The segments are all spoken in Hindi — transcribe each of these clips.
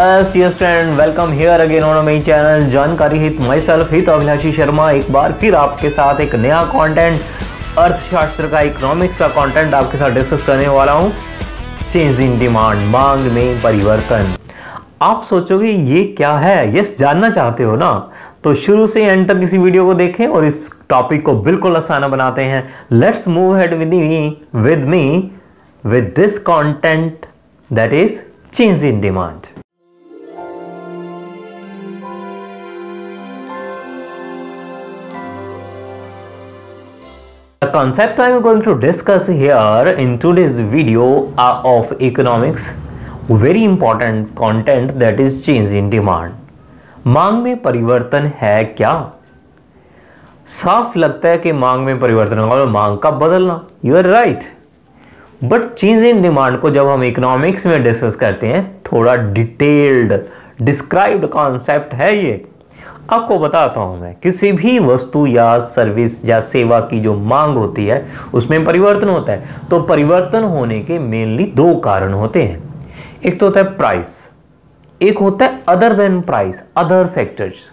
Dear student, welcome here again on my channel. जानकारी हित माई सेल्फ हित अभिलाषी शर्मा। एक बार फिर आपके साथ एक नया कंटेंट अर्थशास्त्र का इकोनॉमिक्स का कंटेंट आपके साथ डिस्कस करने वाला हूँ। चेंज इन डिमांड मांग में परिवर्तन। आप सोचोगे ये क्या है? यस जानना चाहते हो ना? तो शुरू से एंड तक इसी वीडियो को देखें और इस टॉपिक को बिल्कुल आसान बनाते हैं। Let's move head with me with me with this content that is change in demand The concept I am going to discuss here in today's video are of economics very important content that is change in demand मांग में परिवर्तन है क्या साफ़ लगता है कि मांग में परिवर्तन होगा मांग का बदलना you are right but change in demand को जब हम इकोनॉमिक्स में डिस्कस करते हैं थोड़ा डिटेल्ड डिस्क्राइब्ड कॉन्सेप्ट है ये आपको बताता हूँ मैं, किसी भी वस्तु या सर्विस या सेवा की जो मांग होती है, उसमें परिवर्तन होता है। तो परिवर्तन होने के मेनली दो कारण होते हैं। एक तो होता है प्राइस एक होता है other than price other factors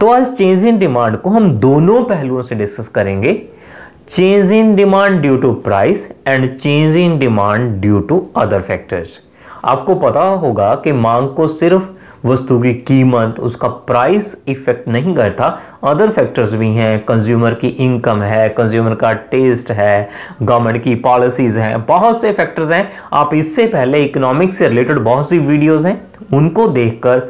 तो आज चेंज इन डिमांड को हम दोनों पहलुओं से डिस्कस करेंगे। Change in demand due to price and change in demand due to other factors आपको पता होगा कि मांग को सिर्फ़ वस्तु की कीमत, उसका प्राइस इफ़ेक्ट नहीं करता। अदर फैक्टर्स भी हैं। कंज्यूमर की इनकम है कंज्यूमर का टेस्ट है गवर्नमेंट की पॉलिसीज़ हैं। बहुत से फैक्टर्स हैं। आप इससे पहले इकोनॉमिक्स से रिलेटेड बहुत सी वीडियोस हैं। उनको देखकर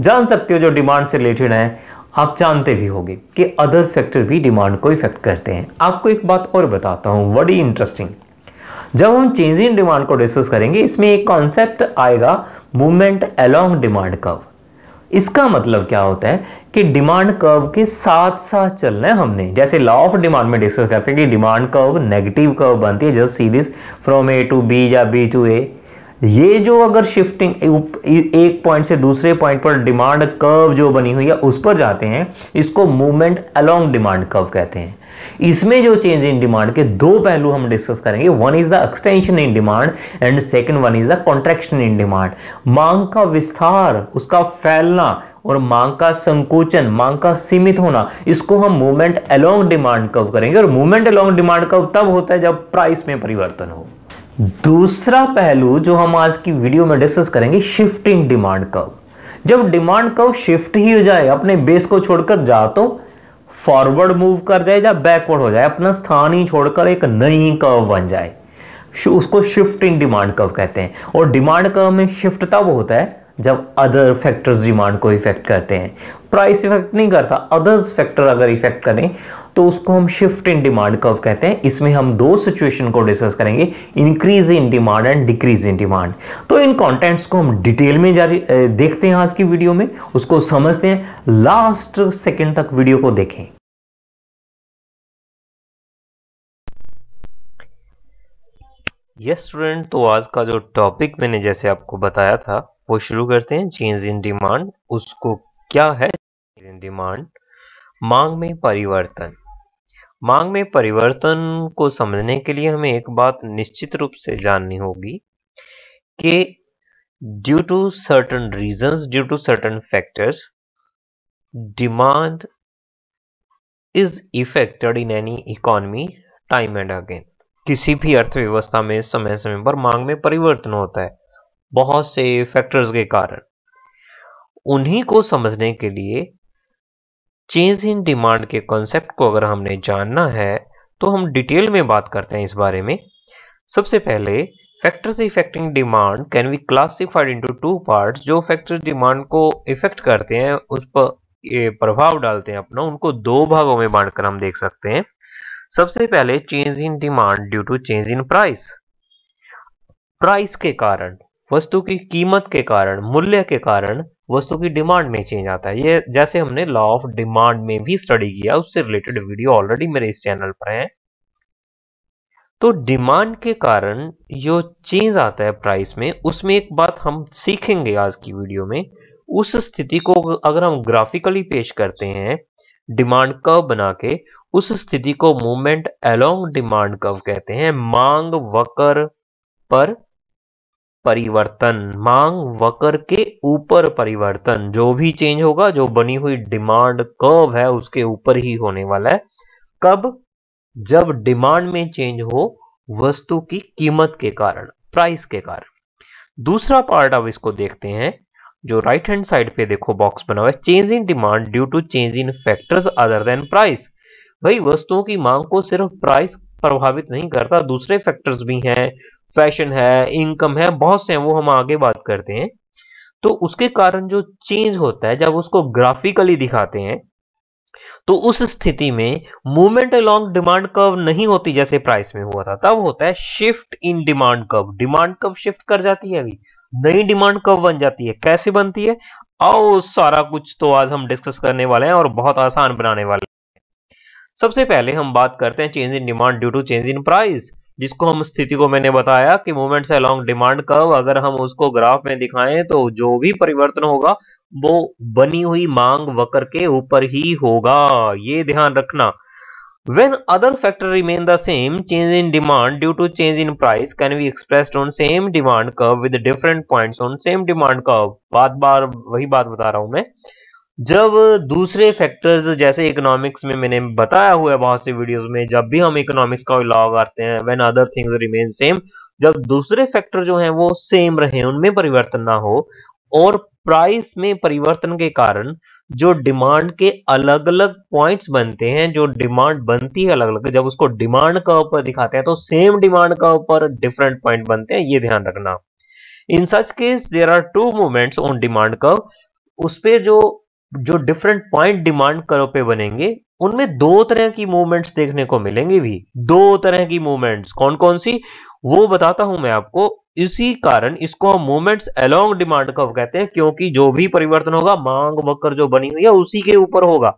जान सकते हो जो डिमांड से रिलेटेड है। आप जानते भी होंगे कि अदर फैक्टर भी डिमांड को इफ़ेक्ट करते हैं। आपको एक बात और बताता हूँ। बड़ी इंटरेस्टिंग जब हम चेंज इन डिमांड को डिस्कस करेंगे, इसमें एक कॉन्सेप्ट आएगा। मूवमेंट अलोंग डिमांड कर्व इसका मतलब क्या होता है कि डिमांड कर्व के साथ साथ चलना है हमने। जैसे लॉ ऑफ़ डिमांड में डिस्कस करते हैं कि डिमांड कर्व नेगेटिव कर्व बनती है just see this from A to B या बी टू ए ये जो अगर शिफ्टिंग एक पॉइंट से दूसरे पॉइंट पर डिमांड कर्व जो बनी हुई है, उस पर जाते हैं, इसको मूवमेंट अलोंग डिमांड कर्व कहते हैं। इसमें जो चेंज इन डिमांड के दो पहलू हम डिस्कस करेंगे। One is the extension in demand and second one is the contraction in demand मांग का विस्तार, उसका फैलना और मांग का संकोचन, मांग का सीमित होना, इसको हम मूवमेंट अलोंग डिमांड कव करेंगे। और मूवमेंट अलोंग डिमांड कव तब होता है जब प्राइस में परिवर्तन हो। दूसरा पहलू जो हम आज की वीडियो में डिस्कस करेंगे शिफ्टिंग डिमांड कव जब डिमांड कव शिफ्ट ही हो जाए, अपने बेस को छोड़कर जा तो फॉरवर्ड मूव कर जाए या बैकवर्ड हो जाए, अपना स्थान ही छोड़कर एक नई कर्व बन जाए। उसको शिफ्ट इन डिमांड कर्व कहते हैं। और डिमांड कर्व में शिफ्ट तब होता है जब अदर फैक्टर्स डिमांड को इफ़ेक्ट करते हैं। प्राइस इफ़ेक्ट नहीं करता अदर्स फैक्टर अगर इफ़ेक्ट करें तो उसको हम शिफ्ट इन डिमांड कर्व कहते हैं। इसमें हम दो सिचुएशन को डिस्कस करेंगे। Increase in demand and decrease in demand तो इन कॉन्टेंट्स को हम डिटेल में जारी देखते हैं आज की वीडियो में। उसको समझते हैं। लास्ट सेकेंड तक वीडियो को देखें। यस स्टूडेंट तो आज का जो टॉपिक मैंने जैसे आपको बताया था, वो शुरू करते हैं। चेंज इन डिमांड उसको क्या है? चेंज इन डिमांड मांग में परिवर्तन। मांग में परिवर्तन को समझने के लिए हमें एक बात निश्चित रूप से जाननी होगी कि due to certain reasons due to certain factors demand is effected in any economy time and again किसी भी अर्थव्यवस्था में समय समय पर मांग में परिवर्तन होता है, बहुत से फैक्टर्स के कारण। उन्हीं को समझने के लिए चेंज इन डिमांड के कॉन्सेप्ट को अगर हमने जानना है तो हम डिटेल में बात करते हैं इस बारे में। सबसे पहले factors effecting demand can be classified into two parts जो फैक्टर्स डिमांड को इफ़ेक्ट करते हैं, उस पर प्रभाव डालते हैं अपना। उनको दो भागों में बांटकर हम देख सकते हैं। सबसे पहले change in demand due to change in price price के कारण, वस्तु की कीमत के कारण, मूल्य के कारण वस्तु की डिमांड में चेंज आता है। ये जैसे हमने लॉ ऑफ़ डिमांड में भी स्टडी किया, उससे रिलेटेड वीडियो ऑलरेडी मेरे इस चैनल पर है। तो डिमांड के कारण जो चेंज आता है प्राइस में, उसमें एक बात हम सीखेंगे आज की वीडियो में। उस स्थिति को अगर हम ग्राफिकली पेश करते हैं डिमांड कर्व बना के, उस स्थिति को मूवमेंट अलोंग डिमांड कर्व कहते हैं। मांग, वक्र पर परिवर्तन, मांग वक्र के ऊपर परिवर्तन, जो भी चेंज होगा, जो बनी हुई डिमांड कर्व है, उसके ऊपर ही होने वाला है। कब? जब डिमांड में चेंज हो वस्तु की कीमत के कारण प्राइस के कारण। दूसरा पार्ट अब इसको देखते हैं, जो राइट हैंड साइड पे देखो बॉक्स बना हुआ है change in demand due to change in factors other than price भाई, वस्तुओं की मांग को सिर्फ़ प्राइस प्रभावित नहीं करता, दूसरे फैक्टर्स भी हैं फ़ैशन है इनकम है, बहुत से हैं, वो हम आगे बात करते हैं। तो उसके कारण जो चेंज होता है, जब उसको ग्राफिकली दिखाते हैं तो उस स्थिति में मूवमेंट अलोंग डिमांड कर्व नहीं होती जैसे प्राइस में हुआ था, तब होता है shift in demand curve demand curve shift कर जाती है अभी। नई डिमांड कर्व बन जाती है। कैसे बनती है? आओ, सारा कुछ तो आज हम डिस्कस करने वाले हैं और बहुत आसान बनाने वाले सबसे पहले हम बात करते हैं change in demand due to change in price जिसको हम स्थिति को मैंने बताया कि मूवमेंट से अलॉन्ग डिमांड कर्व अगर हम उसको ग्राफ में दिखाएँ तो जो भी परिवर्तन होगा, वो बनी हुई मांग वक्र के ऊपर ही होगा। ये ध्यान रखना। When other factor remain the same change in demand due to change in price can be express on same demand curve with different point on same demand curve बार बार, वही बात बता रहा हूँ मैं। जब दूसरे फैक्टर्स जैसे इकोनॉमिक्स में मैंने बताया हुआ है बहुत से वीडियोस में, जब भी हम इकोनॉमिक्स का लॉ करते हैं when other things remain same जब दूसरे फैक्टर जो हैं वो सेम रहे, उनमें परिवर्तन ना हो, और प्राइस में परिवर्तन के कारण जो डिमांड के अलग अलग पॉइंट्स बनते हैं, जो डिमांड बनती है अलग अलग जब उसको डिमांड का ऊपर दिखाते हैं तो सेम डिमांड का ऊपर डिफरेंट पॉइंट बनते हैं, ये ध्यान रखना। In such case there are two movements on demand curve उस पे जो जो डिफरेंट पॉइंट डिमांड करो पे बनेंगे, उनमें दो तरह की मूवमेंट्स देखने को मिलेंगे भी। दो तरह की मूवमेंट्स कौन कौन सी? वो बताता हूँ मैं आपको। इसी कारण इसको हम मूवमेंट्स अलोंग डिमांड कर्व कहते हैं, क्योंकि जो भी परिवर्तन होगा मांग वक्र जो बनी हुई है, उसी के ऊपर होगा।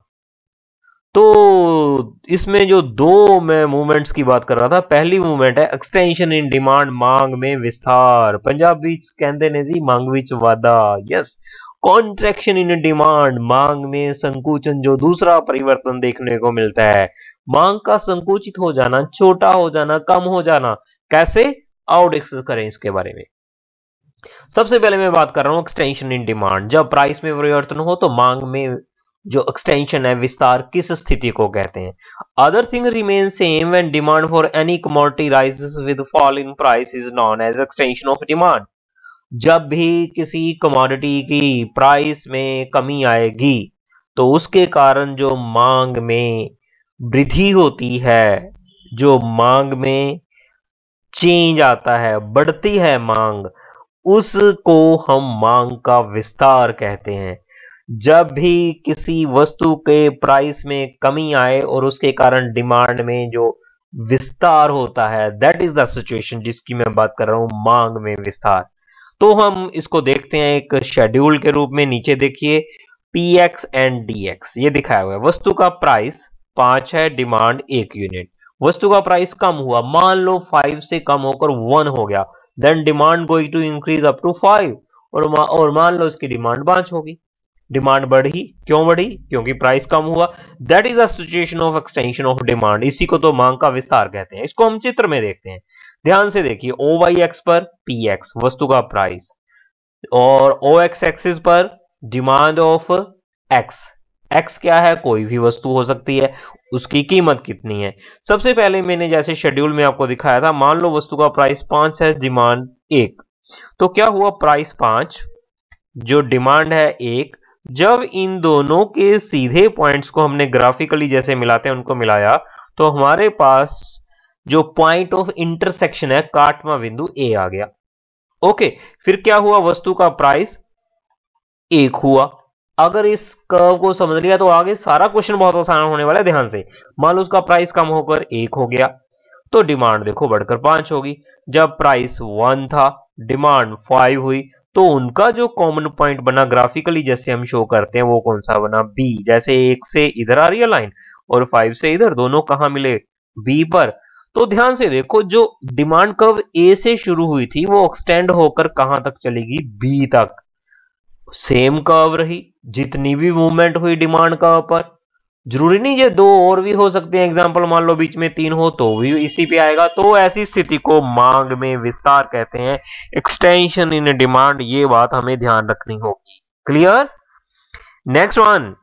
तो इसमें जो दो मैं मूवमेंट्स की बात कर रहा था, पहली मूवमेंट है एक्सटेंशन इन डिमांड मांग में विस्तार। पंजाबी कहते ने जी, मांग विच वादा। यस कॉन्ट्रेक्शन इन डिमांड मांग में संकुचन जो दूसरा परिवर्तन देखने को मिलता है। मांग का संकुचित हो जाना, छोटा हो जाना, कम हो जाना, कैसे? आओ डिस्कस करें इसके बारे में। सबसे पहले मैं बात कर रहा हूँ एक्सटेंशन इन डिमांड जब प्राइस में परिवर्तन हो तो मांग में जो एक्सटेंशन है, विस्तार किस स्थिति को कहते हैं? Other thing remain same when demand for any commodity rises with fall in price is known as extension of demand जब भी किसी कमोडिटी की प्राइस में कमी आएगी तो उसके कारण जो मांग में वृद्धि होती है, जो मांग में चेंज आता है, बढ़ती है मांग, उसको हम मांग का विस्तार कहते हैं। जब भी किसी वस्तु के प्राइस में कमी आए और उसके कारण डिमांड में जो विस्तार होता है दैट इज़ द सिचुएशन जिसकी मैं बात कर रहा हूँ, मांग में विस्तार। तो हम इसको देखते हैं एक शेड्यूल के रूप में, नीचे देखिए P X and D X ये दिखाया हुआ है। वस्तु का प्राइस पाँच है डिमांड एक यूनिट वस्तु का प्राइस कम हुआ। मान लो फाइव से कम होकर वन हो गया। Then demand going to increase up to five और और मान लो इसकी डिमांड पाँच होगी। डिमांड बढ़ी। क्यों बढ़ी? क्योंकि प्राइस कम हुआ। That is a situation of extension of demand इसी को तो मांग का विस्तार कहते हैं। इसको हम चित्र में देखते हैं। ध्यान से देखिए ओ वाई एक्स पर पी एक्स वस्तु का प्राइस और ओ एक्स एक्सिस पर डिमांड ऑफ़ एक्स एक्स क्या है? कोई भी वस्तु हो सकती है। उसकी कीमत कितनी है? सबसे पहले मैंने जैसे शेड्यूल में आपको दिखाया था, मान लो वस्तु का प्राइस पाँच है डिमांड एक। तो क्या हुआ? प्राइस पाँच, जो डिमांड है एक जब इन दोनों के सीधे पॉइंट्स को हमने ग्राफिकली जैसे मिलाते हैं, उनको मिलाया तो हमारे पास जो पॉइंट ऑफ़ इंटरसेक्शन है, काटवा बिंदु ए आ गया। ओके फिर क्या हुआ? वस्तु का प्राइस एक हुआ। अगर इस कर्व को समझ लिया तो आगे सारा क्वेश्चन बहुत आसान होने वाला है, ध्यान से। मान लो उसका प्राइस कम होकर एक हो गया तो डिमांड देखो बढ़कर पाँच होगी। जब प्राइस वन था डिमांड फाइव हुई तो उनका जो कॉमन पॉइंट बना ग्राफिकली जैसे हम शो करते हैं, वो कौन सा बना? बी जैसे एक से इधर आ रही है लाइन और फाइव से इधर, दोनों कहा मिले? बी पर। तो ध्यान से देखो, जो डिमांड कर्व ए से शुरू हुई थी, वो एक्सटेंड होकर कहाँ तक चलेगी? बी तक। सेम कर्व रही, जितनी भी मूवमेंट हुई डिमांड कर्व पर ज़रूरी नहीं ये दो और भी हो सकते हैं। एग्ज़ाम्पल मान लो बीच में तीन हो तो भी इसी पे आएगा। तो ऐसी स्थिति को मांग में विस्तार कहते हैं। एक्सटेंशन इन डिमांड ये बात हमें ध्यान रखनी होगी। Clear next one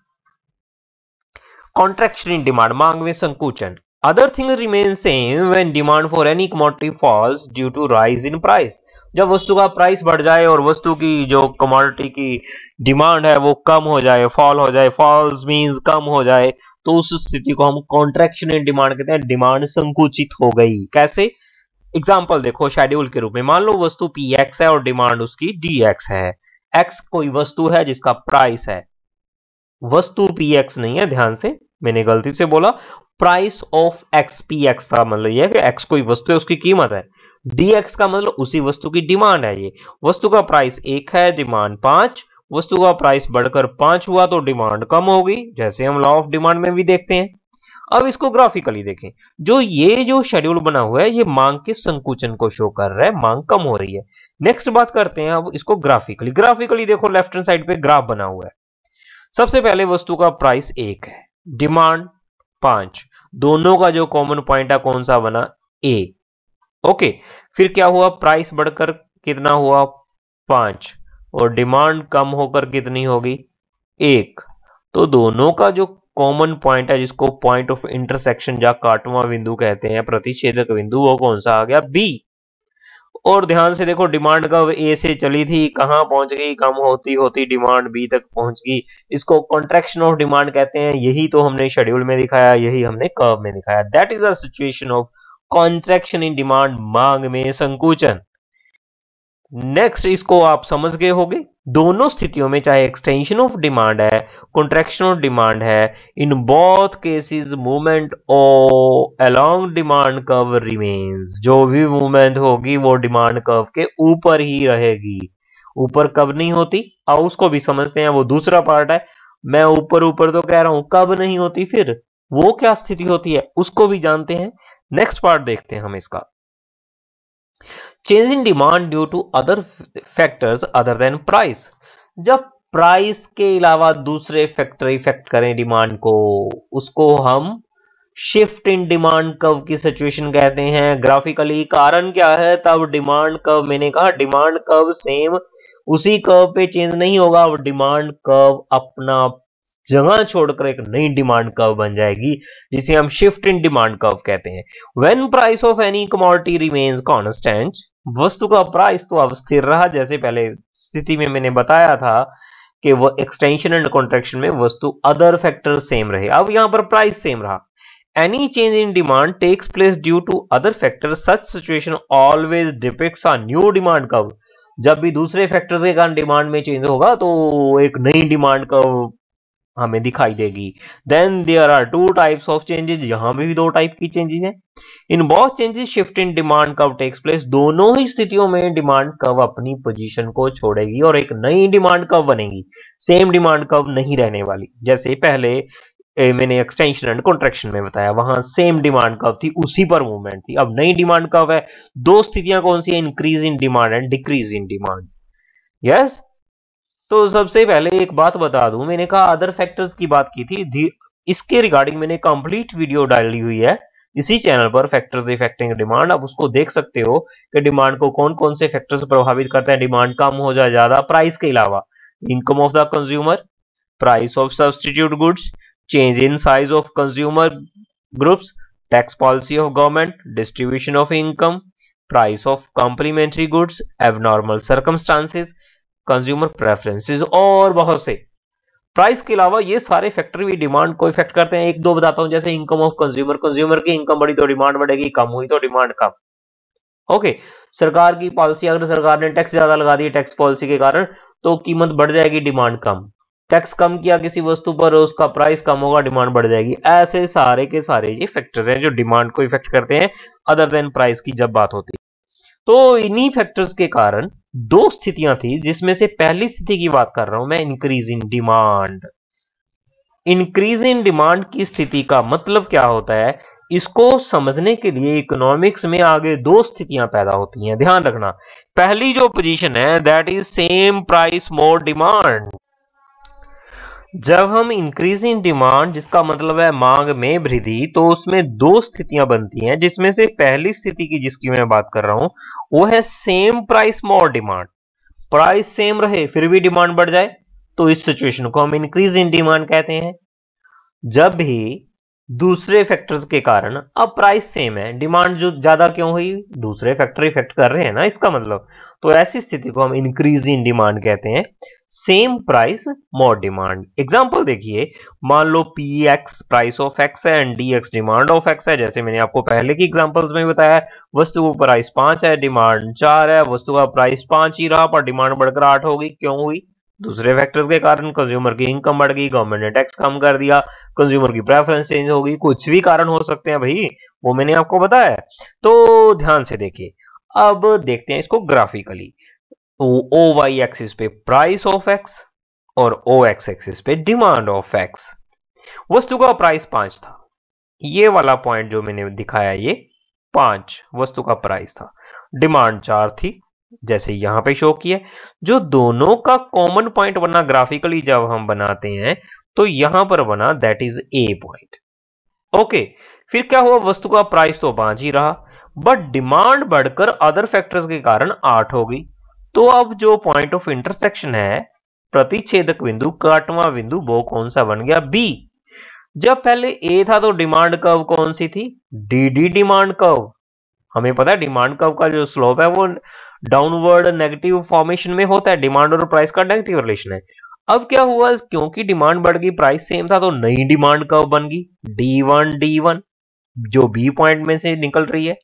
contraction in demand मांग में संकुचन। Other thing remain same when demand for any commodity falls due to rise in price जब वस्तु का प्राइस बढ़ जाए और वस्तु की जो कमोडिटी की डिमांड है वो कम हो जाए फॉल हो जाए फॉल्स मींस कम हो जाए तो उस स्थिति को हम कॉन्ट्रेक्शन इन डिमांड कहते हैं। डिमांड संकुचित हो गई। कैसे? एग्ज़ाम्पल देखो शेड्यूल के रूप में। मान लो वस्तु पी एक्स है और डिमांड उसकी डी एक्स है। एक्स कोई वस्तु है जिसका प्राइस है। वस्तु पी एक्स नहीं है, ध्यान से। मैंने गलती से बोला price of X P X का मतलब यह है कि एक्स कोई वस्तु है, उसकी कीमत है। डी एक्स का मतलब उसी वस्तु की डिमांड है ये। वस्तु का प्राइस एक है डिमांड पाँच। वस्तु का प्राइस बढ़कर पाँच हुआ तो डिमांड कम होगी जैसे हम लॉ ऑफ़ डिमांड में भी देखते हैं। अब इसको ग्राफिकली देखें। जो ये जो शेड्यूल बना हुआ है, ये मांग के संकुचन को शो कर रहा है, मांग कम हो रही है। नेक्स्ट बात करते हैं अब इसको ग्राफिकली ग्राफिकली देखो लेफ़्ट हैंड साइड पे ग्राफ बना हुआ है। सबसे पहले वस्तु का प्राइस एक है। डिमांड पाँच। दोनों का जो कॉमन पॉइंट है, कौन सा बना? ए। ओके, फिर क्या हुआ? प्राइस बढ़कर कितना हुआ? पाँच। और डिमांड कम होकर कितनी होगी? एक। तो दोनों का जो कॉमन पॉइंट है, जिसको पॉइंट ऑफ़ इंटरसेक्शन या काटवा बिंदु कहते हैं प्रतिषेधक बिंदु, वो कौन सा आ गया? बी। और ध्यान से देखो डिमांड कब ए से चली थी, कहाँ पहुँच गई, कम होती होती डिमांड बी तक पहुँच गई। इसको कॉन्ट्रेक्शन ऑफ़ डिमांड कहते हैं, यही तो हमने शेड्यूल में दिखाया, यही हमने कर्व में दिखाया। That is the situation of contraction in demand मांग में संकुचन। नेक्स्ट इसको आप समझ गए होगे। दोनों स्थितियों में, चाहे एक्सटेंशन ऑफ़ डिमांड है कॉन्ट्रेक्शन ऑफ़ डिमांड है in both cases movement along demand curve remains जो भी मूवमेंट होगी, वो डिमांड कर्व के ऊपर ही रहेगी। ऊपर कब नहीं होती? अब उसको भी समझते हैं, वो दूसरा पार्ट है। मैं ऊपर ऊपर तो कह रहा हूँ, कब नहीं होती? फिर वो क्या स्थिति होती है? उसको भी जानते हैं। नेक्स्ट पार्ट देखते हैं हम इसका। Change in demand due to other factors other than price जब प्राइस के अलावा दूसरे फैक्टर इफ़ेक्ट करें डिमांड को, उसको हम शिफ्ट इन डिमांड कव की सिचुएशन कहते हैं। ग्राफिकली कारण क्या है? तब डिमांड कव मैंने कहा डिमांड कव सेम उसी कव पे चेंज नहीं होगा। अब डिमांड कव अपना जगह छोड़कर एक नई डिमांड कर्व बन जाएगी, जिसे हम शिफ्ट इन डिमांड कर्व कहते हैं। When price of any commodity remains constant वस्तु का प्राइस तो अब स्थिर रहा, जैसे पहले स्थिति में मैंने बताया था कि वो एक्सटेंशन एंड कॉन्ट्रेक्शन में वस्तु अदर फैक्टर सेम रहे। अब यहाँ पर प्राइस सेम रहा। Any change in demand takes place due to other factor such situation always depicts a new demand curve जब भी दूसरे फैक्टर्स के कारण डिमांड में चेंज होगा तो एक नई डिमांड कर्व हमें दिखाई देगी। Then there are two types of changes यहाँ भी दो टाइप की चेंजेस हैं। In both changes shift in demand curve takes place दोनों ही स्थितियों में डिमांड कव अपनी पोजीशन को छोड़ेगी और एक नई डिमांड कव बनेगी? सेम डिमांड कव नहीं रहने वाली। जैसे पहले ए, मैंने एक्सटेंशन एंड कॉन्ट्रेक्शन में बताया। वहाँ सेम डिमांड कव थी? उसी पर मूवमेंट थी। अब नई डिमांड कव है? दो स्थितियाँ कौन सी है? Increase in demand and decrease in demand yes तो सबसे पहले एक बात बता दूँ, मैंने कहा अदर फैक्टर्स की बात की थी। इसके रिगार्डिंग मैंने कंप्लीट वीडियो डाली हुई है। इसी चैनल पर फैक्टर्स इफेक्टिंग डिमांड आप उसको देख सकते हो कि डिमांड को कौन कौन से फैक्टर्स प्रभावित करते हैं। डिमांड कम हो जाए ज़्यादा प्राइस के अलावा income of the consumer price of substitute goods change in size of consumer groups tax policy of government distribution of income price of complementary goods abnormal circumstances consumer preferences और बहुत से। प्राइस के अलावा ये सारे फैक्टर भी डिमांड को इफ़ेक्ट करते हैं। एक दो बताता हूँ, जैसे इनकम ऑफ़ कंज्यूमर कंज्यूमर की इनकम बढ़ी तो डिमांड बढ़ेगी, कम हुई तो डिमांड कम। ओके सरकार की पॉलिसी अगर सरकार ने टैक्स ज़्यादा लगा दी टैक्स पॉलिसी के कारण तो कीमत बढ़ जाएगी डिमांड कम। टैक्स कम किया किसी वस्तु पर, उसका प्राइस कम होगा डिमांड बढ़ जाएगी। ऐसे सारे के सारे ये फैक्टर्स हैं जो डिमांड को इफ़ेक्ट करते हैं अदर देन प्राइस की जब बात होती है। तो इन्हीं फैक्टर्स के कारण दो स्थितियाँ थी, जिसमें से पहली स्थिति की बात कर रहा हूँ मैं increase in demand increase in demand की स्थिति का मतलब क्या होता है? इसको समझने के लिए इकोनॉमिक्स में आगे दो स्थितियाँ पैदा होती हैं। ध्यान रखना, पहली जो पोजीशन है that is same price more demand जब हम इंक्रीज इन डिमांड जिसका मतलब है मांग में वृद्धि तो उसमें दो स्थितियाँ बनती हैं, जिसमें से पहली स्थिति की जिसकी मैं बात कर रहा हूँ, वो है same price more demand price same रहे, फिर भी डिमांड बढ़ जाए तो इस सिचुएशन को हम इंक्रीज इन डिमांड कहते हैं। जब भी दूसरे फैक्टर्स के कारण अब प्राइस सेम है। डिमांड जो ज़्यादा क्यों हुई? दूसरे फैक्टर इफ़ेक्ट कर रहे हैं ना इसका मतलब। तो ऐसी स्थिति को हम इंक्रीज इन डिमांड कहते हैं। Same price more demand example देखिए, मान लो P X price of X है and D X demand of X है। जैसे मैंने आपको पहले की एग्जांपल्स में बताया वस्तु का प्राइस पाँच है डिमांड चार है, वस्तु का प्राइस पाँच ही रहा, पर डिमांड बढ़कर आठ होगी क्यों हुई? दूसरे फैक्टर्स के कारण कंज्यूमर की इनकम बढ़ गई गवर्नमेंट ने टैक्स कम कर दिया कंज्यूमर की प्रेफरेंस चेंज हो गई, कुछ भी कारण हो सकते हैं भाई, वो मैंने आपको बताया तो ध्यान से देखिए, अब देखते हैं इसको ग्राफिकली ओ वाई एक्सिस पे प्राइस ऑफ़ एक्स और ओ एक्स एक्सिस पे डिमांड ऑफ़ एक्स वस्तु का प्राइस पाँच था। ये वाला पॉइंट जो मैंने दिखाया, ये पाँच वस्तु का प्राइस था। डिमांड चार थी जैसे यहाँ पे शो किया जो दोनों का कॉमन पॉइंट बना ग्राफिकली जब हम बनाते हैं तो यहाँ पर बना that is a point okay फिर क्या हुआ? वस्तु का प्राइस तो पाँच ही रहा बट डिमांड बढ़कर अदर फैक्टर्स के कारण आठ हो गई। तो अब जो पॉइंट ऑफ़ इंटरसेक्शन है, प्रतिच्छेदक बिंदु, काटवा बिंदु, वो कौन सा बन गया? बी जब पहले ए था तो डिमांड कर्व कौन सी थी? डी डी डिमांड कर्व हमें पता है डिमांड कर्व का जो स्लोप है, वो डाउनवर्ड नेगेटिव फॉर्मेशन में होता है। डिमांड और प्राइस का नेगेटिव रिलेशन है। अब क्या हुआ? क्योंकि डिमांड बढ़ गई प्राइस सेम था तो नई डिमांड कर्व बन गई। डी वन डी वन जो बी पॉइंट में से निकल रही है।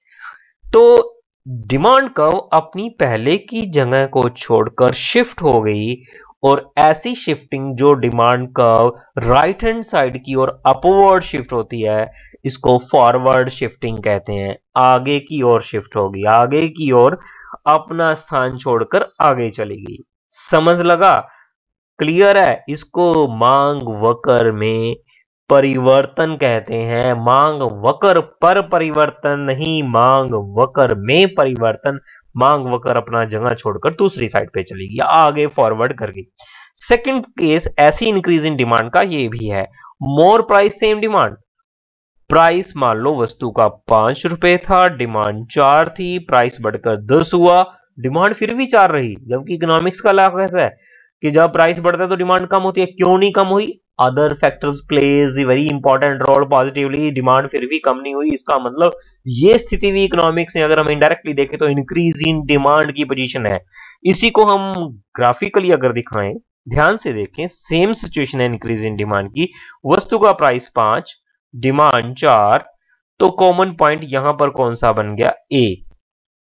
तो डिमांड कर्व अपनी पहले की जगह को छोड़कर शिफ्ट हो गई और ऐसी शिफ्टिंग जो demand curve right hand side की ओर अपवर्ड शिफ्ट होती है इसको फॉरवर्ड शिफ्टिंग कहते हैं। आगे की ओर शिफ्ट होगी। आगे की ओर अपना स्थान छोड़कर आगे चली गई समझ लगा? क्लियर है? इसको मांग वकर में परिवर्तन कहते हैं। मांग वकर पर परिवर्तन नहीं, मांग वकर में परिवर्तन। मांग वकर अपना जगह छोड़कर दूसरी साइड पे चली गई आगे फॉरवर्ड कर गई सेकंड केस ऐसी इंक्रीज इन डिमांड का ये भी है। More price same demand price मान लो, वस्तु का पाँच रुपए था डिमांड चार थी प्राइस बढ़कर दस हुआ डिमांड फिर भी चार रही, जबकि इकोनॉमिक्स का लाभ कैसा है कि जब प्राइस बढ़ता है तो डिमांड कम होती है, क्यों नहीं कम हुई? Other factors plays very important role positively demand फिर भी कम नहीं हुई, इसका मतलब ये स्थिति भी इकोनॉमिक्स में अगर हम इनडायरेक्टली देखें तो इंक्रीज इन डिमांड की पोजीशन है। इसी को हम ग्राफिकली अगर दिखाएँ, ध्यान से देखें सेम सिचुएशन है इंक्रीज इन डिमांड की, वस्तु का प्राइस पाँच डिमांड चार तो कॉमन पॉइंट यहाँ पर कौन सा बन गया? ए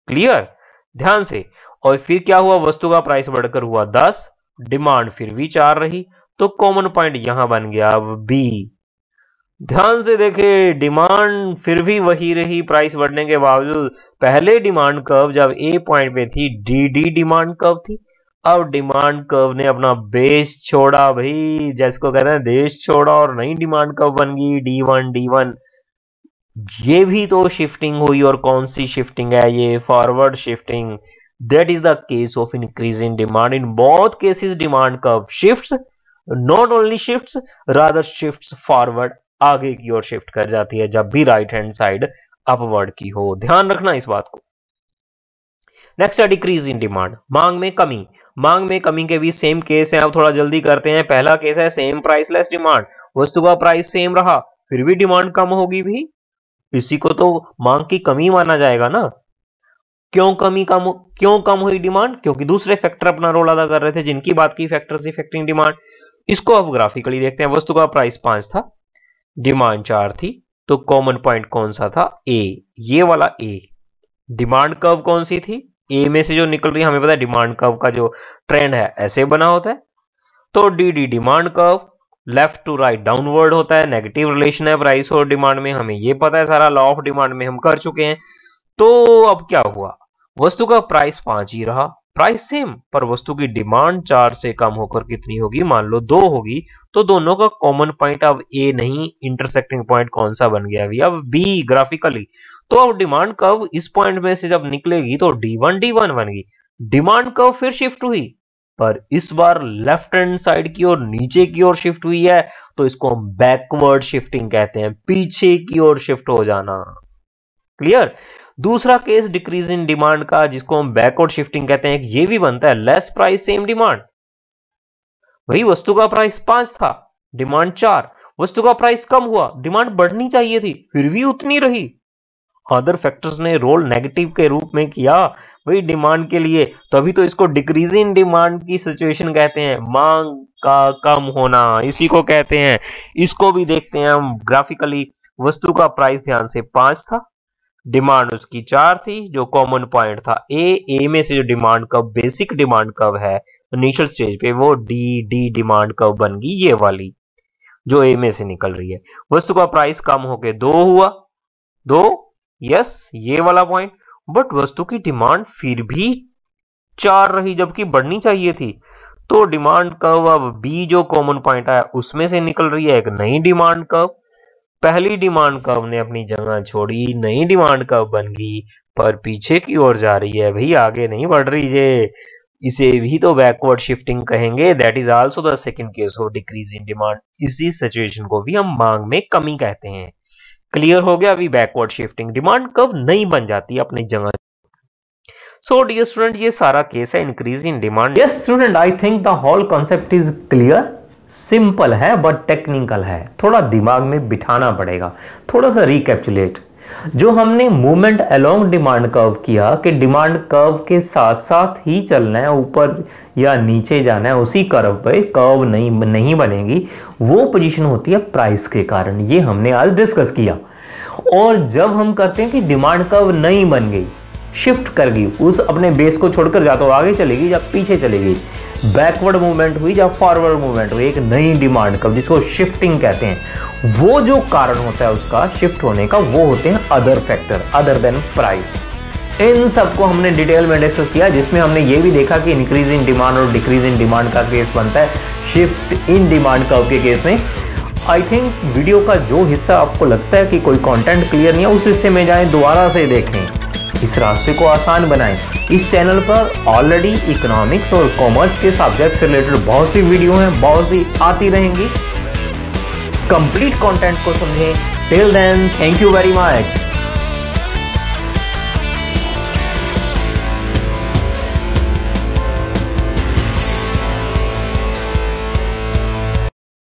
क्लियर ध्यान से। और फिर क्या हुआ? वस्तु का प्राइस बढ़कर हुआ दस, डिमांड फिर भी चार रही तो कॉमन पॉइंट यहाँ बन गया बी ध्यान से देखे, डिमांड फिर भी वही रही प्राइस बढ़ने के बावजूद। पहले डिमांड कर्व जब ए पॉइंट पे थी डी डी डिमांड कर्व थी। अब डिमांड कर्व ने अपना बेस छोड़ा भाई, जैसको कहते हैं देश छोड़ा और नई डिमांड कर्व बन गई डी वन डी वन ये भी तो शिफ्टिंग हुई और कौन सी शिफ्टिंग है ये? Forward shifting that is the case of increase in demand in both cases demand curve shifts not only shifts rather shifts forward आगे की ओर शिफ्ट कर जाती है, जब भी राइट हैंड साइड अपवर्ड की हो। ध्यान रखना इस बात को। नेक्स्ट है डिक्रीज इन डिमांड मांग में कमी। मांग में कमी के भी सेम केस है। अब थोड़ा जल्दी करते हैं। पहला केस है सेम प्राइस लेस डिमांड वस्तु का प्राइस सेम रहा। फिर भी डिमांड कम होगी भी। इसी को तो मांग की कमी माना जाएगा ना। क्यों कमी कम क्यों कम हुई डिमांड क्योंकि दूसरे फैक्टर अपना रोल अदा कर रहे थे, जिनकी बात की फैक्टर्स इफेक्टिंग डिमांड इसको अब ग्राफिकली देखते हैं। वस्तु का प्राइस पाँच था। डिमांड चार थी। तो कॉमन पॉइंट कौन सा था? ए ये वाला ए डिमांड कर्व कौन सी थी? ए में से जो निकल रही है, हमें पता है डिमांड कर्व का जो ट्रेंड है, ऐसे बना होता है। तो D D demand curve left to right downward होता है नेगेटिव रिलेशन है प्राइस और डिमांड में। हमें ये पता है सारा लॉ ऑफ़ डिमांड में हम कर चुके हैं। तो अब क्या हुआ? वस्तु का प्राइस पाँच ही रहा। प्राइस सेम पर वस्तु की डिमांड चार से कम होकर कितनी होगी? मान लो दो होगी तो दोनों का कॉमन पॉइंट अब ए नहीं इंटरसेक्टिंग पॉइंट कौन सा बन गया? अभी अब बी ग्राफिकली तो अब डिमांड कर्व इस पॉइंट में से जब निकलेगी तो डी वन डी वन बन गई डिमांड कर्व फिर शिफ्ट हुई, पर इस बार लेफ़्ट हैंड साइड की ओर, नीचे की ओर शिफ्ट हुई है तो इसको हम बैकवर्ड शिफ्टिंग कहते हैं, पीछे की ओर शिफ्ट हो जाना। क्लियर दूसरा केस डिक्रीज इन डिमांड का, जिसको हम बैकवर्ड शिफ्टिंग कहते हैं, ये भी बनता है लेस प्राइस सेम डिमांड वही वस्तु का प्राइस पाँच था डिमांड चार, वस्तु का प्राइस कम हुआ डिमांड बढ़नी चाहिए थी, फिर भी उतनी रही। अदर फैक्टर्स ने रोल नेगेटिव के रूप में किया, वही डिमांड के लिए। तो अभी तो इसको डिक्रीज इन डिमांड की सिचुएशन कहते हैं। मांग का कम होना, इसी को कहते हैं। इसको भी देखते हैं हम ग्राफिकली वस्तु का प्राइस ध्यान से पाँच था डिमांड उसकी चार थी, जो कॉमन पॉइंट था। ए ए में से जो डिमांड कब बेसिक डिमांड कब है इनिशियल स्टेज पे, वो डी डी डिमांड कब बन गई, ये वाली, जो ए में से निकल रही है। वस्तु का प्राइस कम होके दो हुआ, दो यस ये वाला पॉइंट बट वस्तु की डिमांड फिर भी चार रही, जबकि बढ़नी चाहिए थी। तो डिमांड कव अब बी जो कॉमन पॉइंट आया, उसमें से निकल रही है एक नई डिमांड कव पहली डिमांड कव ने अपनी जगह छोड़ी, नई डिमांड कव बन गई, पर पीछे की ओर जा रही है। भाई, आगे नहीं बढ़ रही जे इसे भी तो बैकवर्ड शिफ्टिंग कहेंगे। That is also the second case of decrease in demand इसी सिचुएशन को भी हम मांग में कमी कहते हैं। क्लियर हो गया, अभी बैकवर्ड शिफ्टिंग डिमांड कब नहीं बन जाती अपनी जगह सो डियर स्टूडेंट ये सारा केस है increase in demand yes student I think the whole concept is clear simple है बट टेक्निकल है। थोड़ा दिमाग में बिठाना पड़ेगा, थोड़ा सा रिकेप्चुलेट जो हमने मूवमेंट अलोंग डिमांड कर्व किया कि डिमांड कर्व के साथ साथ ही चलना है, ऊपर या नीचे जाना है, उसी कर्व पे कर्व नहीं नहीं बनेगी। वो पोजीशन होती है प्राइस के कारण। ये हमने आज डिस्कस किया। और जब हम करते हैं कि डिमांड कर्व नहीं बन गई शिफ्ट कर गई उस अपने बेस को छोड़कर या तो आगे चलेगी या पीछे चलेगी। बैकवर्ड मूवमेंट हुई या फॉरवर्ड मूवमेंट हुई, एक नई डिमांड कब, जिसको शिफ्टिंग कहते हैं। वो जो कारण होता है उसका शिफ्ट होने का, वो होते हैं other factor other than price इन सबको हमने डिटेल में डिस्कस किया, जिसमें हमने ये भी देखा कि इंक्रीज इन डिमांड और डिक्रीज इन डिमांड का केस बनता है। शिफ्ट इन डिमांड कर्व के केस में। आई थिंक वीडियो का जो हिस्सा आपको लगता है कि कोई कंटेंट क्लियर नहीं है, उस हिस्से में जाएँ, दोबारा से देखें। इस रास्ते को आसान बनाएँ। इस चैनल पर ऑलरेडी इकोनॉमिक्स और कॉमर्स के सब्जेक्ट से रिलेटेड बहुत सी वीडियो हैं, बहुत सी आती रहेंगी। कंप्लीट कंटेंट को समझें। Till then thank you very much